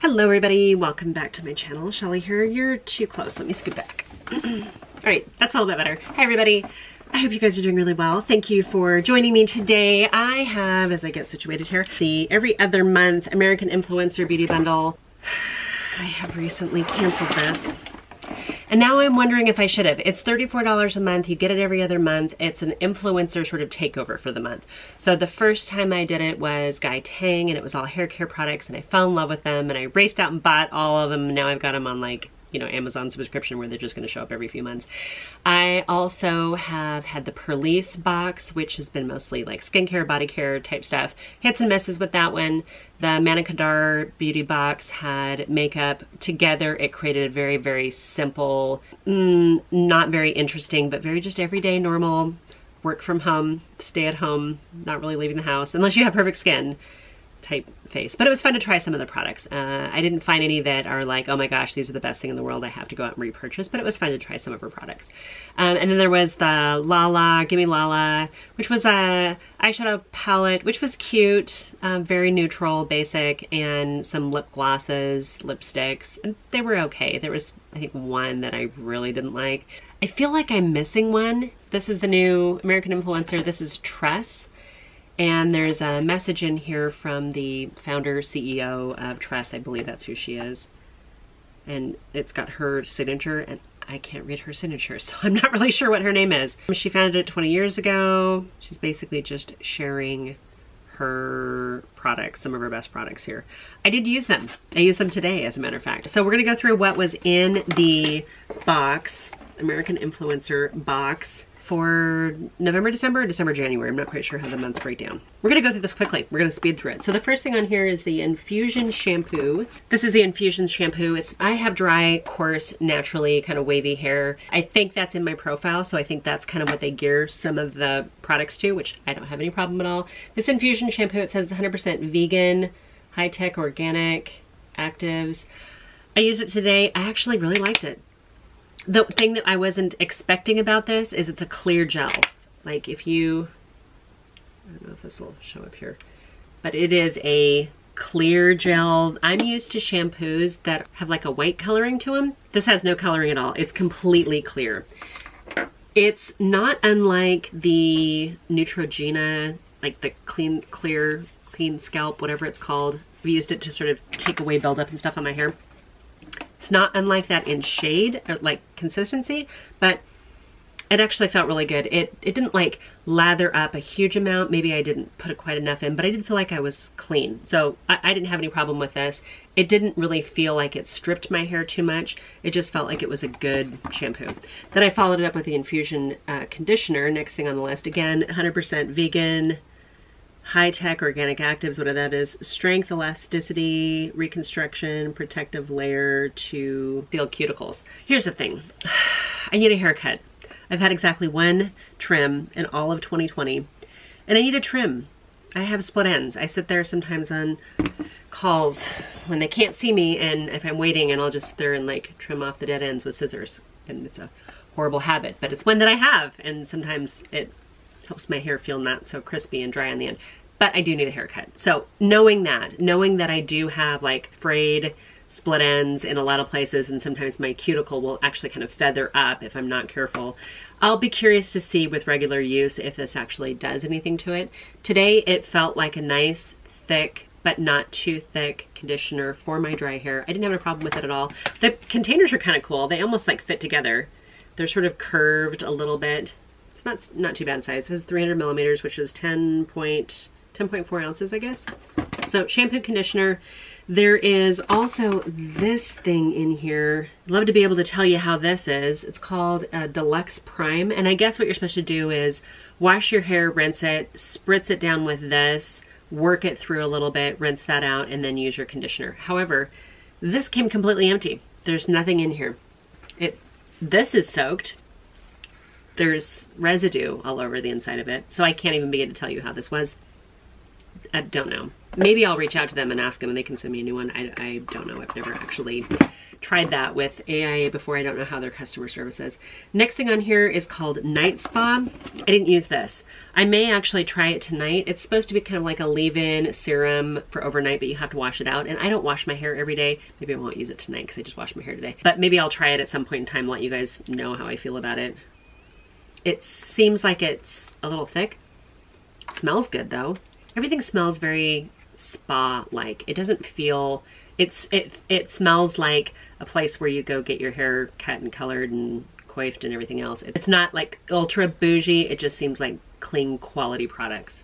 Hello everybody, welcome back to my channel. Shelly here. You're too close. Let me scoot back. all right, that's a little bit better. Hi everybody. I hope you guys are doing really well. Thank you for joining me today. I have, as I get situated here, the every other month American Influencer Beauty Bundle. I have recently canceled this. And now I'm wondering if I should have. It's $34 a month. You get it every other month. It's an influencer sort of takeover for the month. So the first time I did it was Guy Tang and it was all hair care products and I fell in love with them and I raced out and bought all of them. Now I've got them on like you know, Amazon subscription where they're just going to show up every few months. I also have had the Purlisse box, which has been mostly like skincare, body care type stuff. Hits and misses with that one. The Manna Kadar beauty box had makeup. Together, it created a very, very simple, mm, not very interesting, but very just everyday, normal, work from home, stay at home, not really leaving the house, unless you have perfect skin type face. But it was fun to try some of the products. Uh, I didn't find any that are like, oh my gosh, these are the best thing in the world. I have to go out and repurchase. But it was fun to try some of her products. Um, and then there was the Lala, Gimme Lala, which was a eyeshadow palette, which was cute, uh, very neutral, basic, and some lip glosses, lipsticks. And they were okay. There was, I think, one that I really didn't like. I feel like I'm missing one. This is the new American Influencer. This is Truss. And there's a message in here from the founder, CEO of Truss. I believe that's who she is. And it's got her signature, and I can't read her signature, so I'm not really sure what her name is. She founded it 20 years ago. She's basically just sharing her products, some of her best products here. I did use them. I used them today, as a matter of fact. So we're gonna go through what was in the box, American Influencer box for November, December, December, January. I'm not quite sure how the months break down. We're gonna go through this quickly. We're gonna speed through it. So the first thing on here is the Infusion shampoo. This is the Infusion shampoo. It's I have dry, coarse, naturally kind of wavy hair. I think that's in my profile, so I think that's kind of what they gear some of the products to, which I don't have any problem at all. This Infusion shampoo, it says 100% vegan, high-tech, organic, actives. I used it today. I actually really liked it the thing that I wasn't expecting about this is it's a clear gel. Like if you, I don't know if this will show up here, but it is a clear gel. I'm used to shampoos that have like a white coloring to them. This has no coloring at all. It's completely clear. It's not unlike the Neutrogena, like the clean, clear, clean scalp, whatever it's called. I've used it to sort of take away buildup and stuff on my hair. It's not unlike that in shade, or like consistency, but it actually felt really good. It it didn't like lather up a huge amount. Maybe I didn't put it quite enough in, but I did feel like I was clean. So I, I, didn't have any problem with this. It didn't really feel like it stripped my hair too much. It just felt like it was a good shampoo. Then I followed it up with the Infusion uh, conditioner, next thing on the list. Again, 100% vegan, high-tech organic actives, whatever that is, strength, elasticity, reconstruction, protective layer to seal cuticles. Here's the thing, I need a haircut. I've had exactly one trim in all of 2020, and I need a trim. I have split ends. I sit there sometimes on calls when they can't see me, and if I'm waiting, and I'll just sit there and like trim off the dead ends with scissors, and it's a horrible habit, but it's one that I have, and sometimes it helps my hair feel not so crispy and dry on the end but I do need a haircut. So knowing that, knowing that I do have like frayed split ends in a lot of places and sometimes my cuticle will actually kind of feather up if I'm not careful. I'll be curious to see with regular use if this actually does anything to it. Today it felt like a nice thick but not too thick conditioner for my dry hair. I didn't have a problem with it at all. The containers are kind of cool. They almost like fit together. They're sort of curved a little bit. It's not not too bad size. It says 300 millimeters, which is 10 point 10.4 ounces, I guess. So shampoo, conditioner. There is also this thing in here. I'd love to be able to tell you how this is. It's called a uh, Deluxe Prime. And I guess what you're supposed to do is wash your hair, rinse it, spritz it down with this, work it through a little bit, rinse that out, and then use your conditioner. However, this came completely empty. There's nothing in here. It, This is soaked. There's residue all over the inside of it. So I can't even begin to tell you how this was I don't know. Maybe I'll reach out to them and ask them and they can send me a new one. I, I don't know. I've never actually tried that with AIA before. I don't know how their customer service is. Next thing on here is called Night Spa. I didn't use this. I may actually try it tonight. It's supposed to be kind of like a leave-in serum for overnight, but you have to wash it out. And I don't wash my hair every day. Maybe I won't use it tonight because I just washed my hair today. But maybe I'll try it at some point in time, and let you guys know how I feel about it. It seems like it's a little thick. It smells good though. Everything smells very spa-like. It doesn't feel, it's it, it smells like a place where you go get your hair cut and colored and coiffed and everything else. It's not like ultra bougie, it just seems like clean quality products.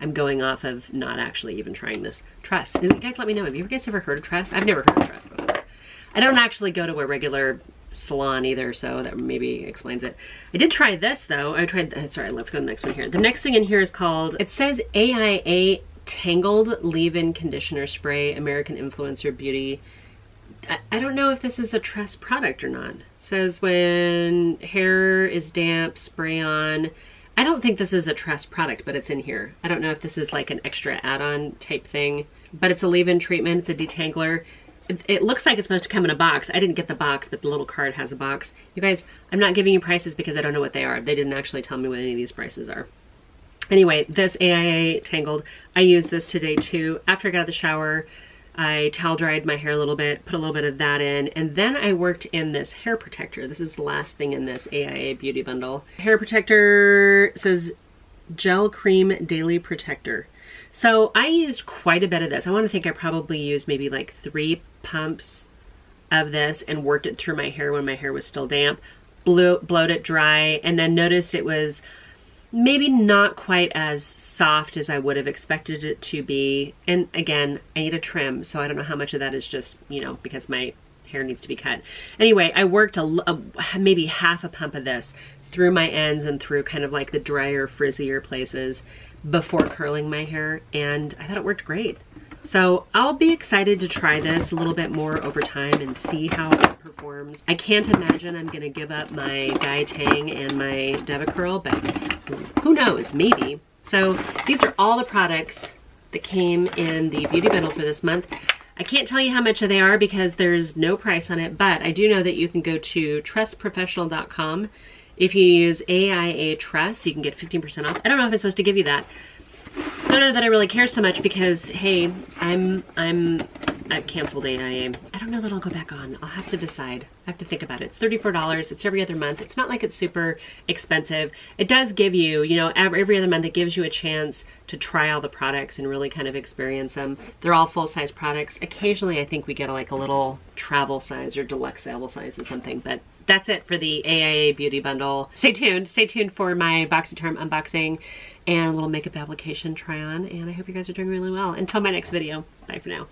I'm going off of not actually even trying this. Truss. You guys let me know, have you guys ever heard of Truss? I've never heard of Truss before. I don't actually go to a regular salon either, so that maybe explains it. I did try this though. I tried, uh, sorry, let's go to the next one here. The next thing in here is called, it says AIA Tangled Leave-In Conditioner Spray, American Influencer Beauty. I, I don't know if this is a Truss product or not. It says when hair is damp, spray on. I don't think this is a Truss product, but it's in here. I don't know if this is like an extra add-on type thing, but it's a leave-in treatment. It's a detangler it, looks like it's supposed to come in a box. I didn't get the box, but the little card has a box. You guys, I'm not giving you prices because I don't know what they are. They didn't actually tell me what any of these prices are. Anyway, this AIA Tangled, I used this today too. After I got out of the shower, I towel dried my hair a little bit, put a little bit of that in, and then I worked in this hair protector. This is the last thing in this AIA Beauty Bundle. Hair protector says Gel Cream Daily Protector. So I used quite a bit of this. I want to think I probably used maybe like three pumps of this and worked it through my hair when my hair was still damp, blew, blowed it dry, and then noticed it was maybe not quite as soft as I would have expected it to be. And again, I need a trim, so I don't know how much of that is just, you know, because my hair needs to be cut. Anyway, I worked a, a, maybe half a pump of this through my ends and through kind of like the drier, frizzier places before curling my hair, and I thought it worked great. So I'll be excited to try this a little bit more over time and see how it performs. I can't imagine I'm gonna give up my Guy Tang and my DevaCurl, but who knows, maybe. So these are all the products that came in the beauty bundle for this month. I can't tell you how much they are because there's no price on it, but I do know that you can go to trussprofessional.com. If you use AIA Truss, you can get 15% off. I don't know if I'm supposed to give you that, I don't know that I really care so much because, hey, I'm, I'm, I've canceled AIA. I don't know that I'll go back on. I'll have to decide. I have to think about it. It's $34. It's every other month. It's not like it's super expensive. It does give you, you know, every other month it gives you a chance to try all the products and really kind of experience them. They're all full-size products. Occasionally I think we get like a little travel size or deluxe travel size or something, but that's it for the AIA Beauty Bundle. Stay tuned. Stay tuned for my BoxyCharm unboxing and a little makeup application try on. And I hope you guys are doing really well. Until my next video, bye for now.